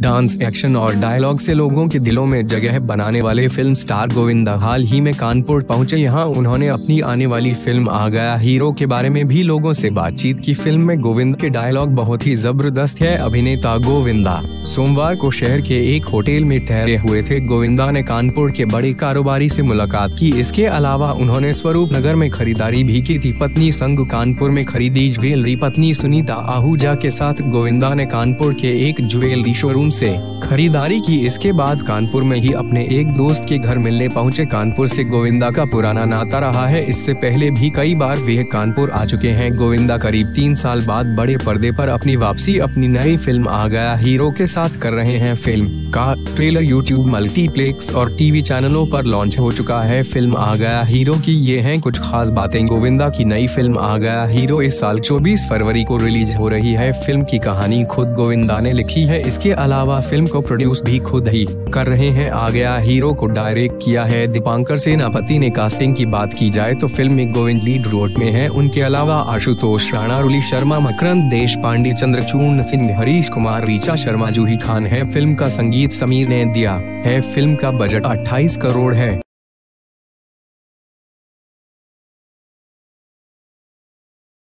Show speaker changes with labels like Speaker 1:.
Speaker 1: Dance, action और dialogue से लोगों के दिलों में जगह बनाने वाले फ़िल्म स्टार गोविंदा हाल ही में कानपुर पहुँचे। यहाँ उन्होंने अपनी आने वाली फ़िल्म आ गया हीरो के बारे में भी लोगों से बातचीत की। फ़िल्म में गोविंद के डायलॉग बहुत ही ज़बरदस्त है। अभिनेता गोविंदा सोमवार को शहर के एक होटल में ठहरे हुए थे। गोविंदा ने कानपुर के बड़े कारोबारी से मुलाकात की। इसके अलावा उन्होंने स्वरूप नगर में खरीदारी भी की थी। पत्नी संग कानपुर में खरीदी ज्वेलरी। पत्नी सुनीता आहूजा के साथ गोविंदा ने कानपुर के एक ज्वेलरी शोरूम से। खरीदारी की इसके बाद कानपुर में ही अपने एक दोस्त के घर मिलने पहुँचे। कानपुर से गोविंदा का पुराना नाता रहा है। इससे पहले भी कई बार वे कानपुर आ चुके हैं। गोविंदा करीब तीन साल बाद बड़े पर्दे पर अपनी वापसी, अपनी नई फ़िल्म आ गया। हीरो के साथ कर रहे हैं फ़िल्म का ट्रेलर यूट्यूब मल्टीप्लेक्स और टीवी चैनलों पर लॉन्च हो चुका है। फ़िल्म आ गया। हीरो की ये हैं कुछ खास बातें। गोविंदा की नई फ़िल्म आ गया। हीरो इस साल 24 फरवरी को रिलीज़ हो रही है। फ़िल्म की कहानी खुद गोविंदा ने लिखी है। इसके अलावा फ़िल्म को प्रोड्यूस भी खुद ही कर रहे हैं। आ गया हीरो को डायरेक्ट किया है। दीपांकर सेनापति ने कास्टिंग की बात की जाए तो फ़िल्म में गोविंद लीड रोड में है। उनके अलावा आशुतोष राणा, रुली शर्मा, मकरंद देश पांडे, चंद्रचूर्ण सिंह, हरीश कुमार, रीचा शर्मा, जूही खान है। फ़िल्म का संगीत समीर ने दिया है। फ़िल्म का बजट 28 करोड़ है।